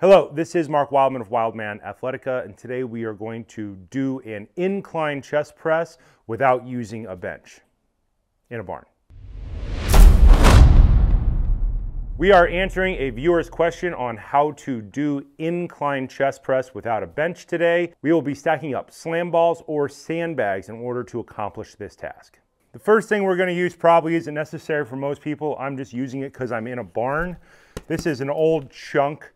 Hello, this is Mark Wildman of Wildman Athletica, and today we are going to do an incline chest press without using a bench in a barn. We are answering a viewer's question on how to do incline chest press without a bench today. We will be stacking up slam balls or sandbags in order to accomplish this task. The first thing we're gonna use probably isn't necessary for most people. I'm just using it because I'm in a barn. This is an old chunk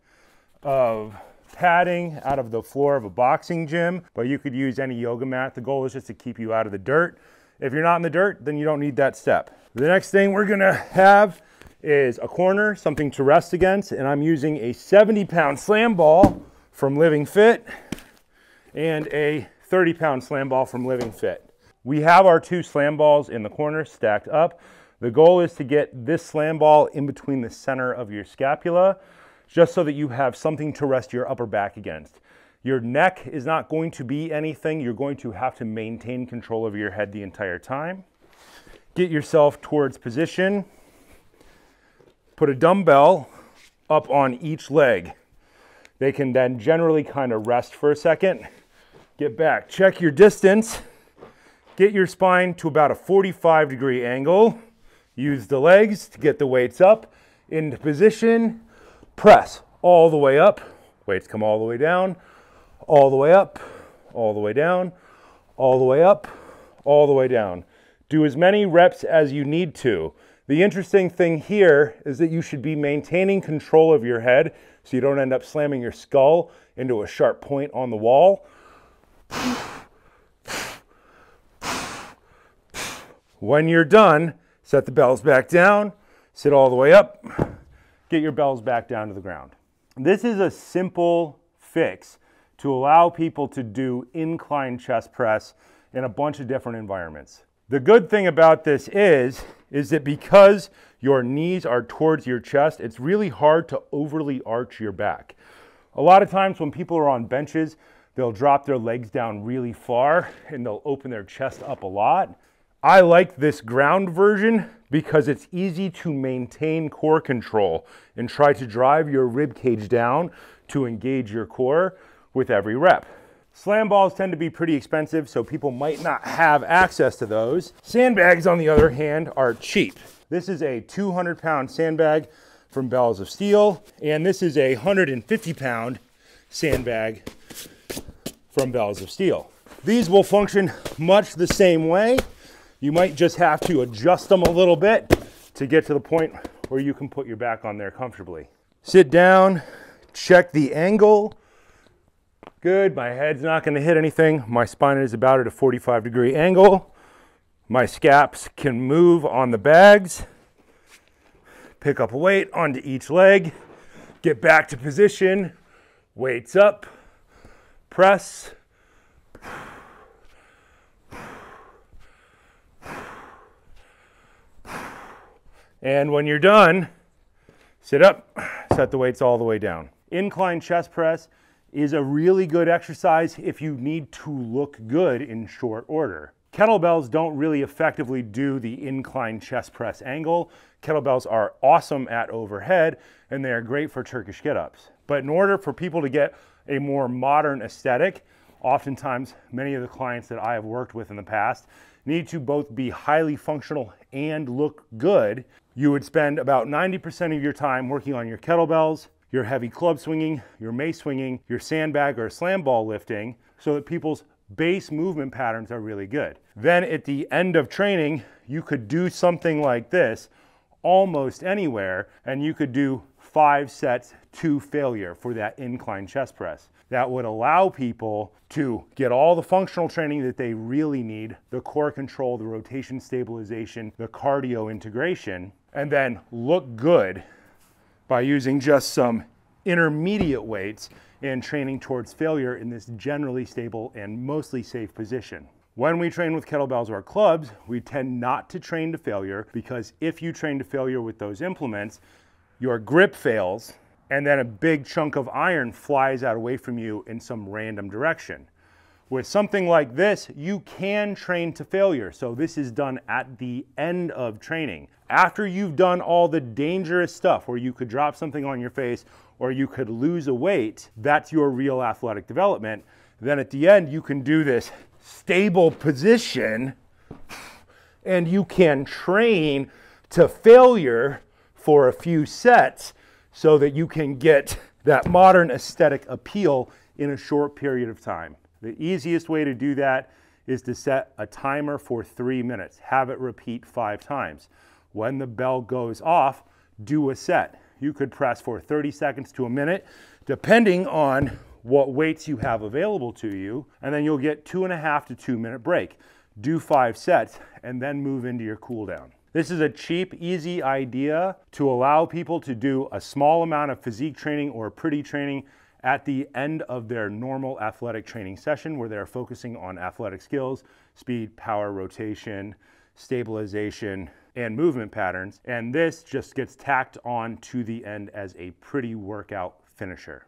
of padding out of the floor of a boxing gym, but you could use any yoga mat. The goal is just to keep you out of the dirt. If you're not in the dirt, then you don't need that step. The next thing we're gonna have is a corner, something to rest against, and I'm using a 70 pound slam ball from Living Fit and a 30 pound slam ball from Living Fit. We have our two slam balls in the corner stacked up. The goal is to get this slam ball in between the center of your scapula, just so that you have something to rest your upper back against. Your neck is not going to be anything. You're going to have to maintain control of your head the entire time. Get yourself towards position. Put a dumbbell up on each leg. They can then generally kind of rest for a second. Get back, check your distance. Get your spine to about a 45 degree angle. Use the legs to get the weights up into position. Press all the way up. Weights come all the way down, all the way up, all the way down, all the way up, all the way down. Do as many reps as you need to. The interesting thing here is that you should be maintaining control of your head so you don't end up slamming your skull into a sharp point on the wall. When you're done, set the bells back down, sit all the way up, get your bells back down to the ground. This is a simple fix to allow people to do incline chest press in a bunch of different environments. The good thing about this is, is that because your knees are towards your chest, it's really hard to overly arch your back. A lot of times when people are on benches, they'll drop their legs down really far and they'll open their chest up a lot. I like this ground version because it's easy to maintain core control and try to drive your rib cage down to engage your core with every rep. Slam balls tend to be pretty expensive, so people might not have access to those. Sandbags, on the other hand, are cheap. This is a 200 pound sandbag from Bells of Steel, and this is a 150 pound sandbag from Bells of Steel. These will function much the same way. You might just have to adjust them a little bit to get to the point where you can put your back on there comfortably. Sit down, check the angle Good, my head's not gonna hit anything. My spine is about at a 45 degree angle. My scaps can move on the bags. Pick up a weight onto each leg. Get back to position. Weights up. Press. And when you're done, sit up, set the weights all the way down. Incline chest press is a really good exercise if you need to look good in short order. Kettlebells don't really effectively do the incline chest press angle. Kettlebells are awesome at overhead and they are great for Turkish get-ups. But in order for people to get a more modern aesthetic, oftentimes many of the clients that I have worked with in the past need to both be highly functional and look good. You would spend about 90% of your time working on your kettlebells, your heavy club swinging, your mace swinging, your sandbag or slam ball lifting, so that people's base movement patterns are really good. Then at the end of training, you could do something like this almost anywhere, and you could do five sets to failure for that incline chest press. That would allow people to get all the functional training that they really need, the core control, the rotation stabilization, the cardio integration, and then look good by using just some intermediate weights and training towards failure in this generally stable and mostly safe position. When we train with kettlebells or clubs, we tend not to train to failure because if you train to failure with those implements, your grip fails and then a big chunk of iron flies out away from you in some random direction. With something like this, you can train to failure. So this is done at the end of training. After you've done all the dangerous stuff where you could drop something on your face or you could lose a weight. That's your real athletic development. Then at the end, you can do this stable position and you can train to failure for a few sets so that you can get that modern aesthetic appeal in a short period of time. The easiest way to do that is to set a timer for three minutes. Have it repeat five times. When the bell goes off, do a set. You could press for 30 seconds to a minute, depending on what weights you have available to you, and then you'll get two and a half to two minute break. Do five sets and then move into your cool down. This is a cheap, easy idea to allow people to do a small amount of physique training or pretty training at the end of their normal athletic training session where they're focusing on athletic skills, speed, power, rotation, stabilization, and movement patterns. And this just gets tacked on to the end as a pretty workout finisher.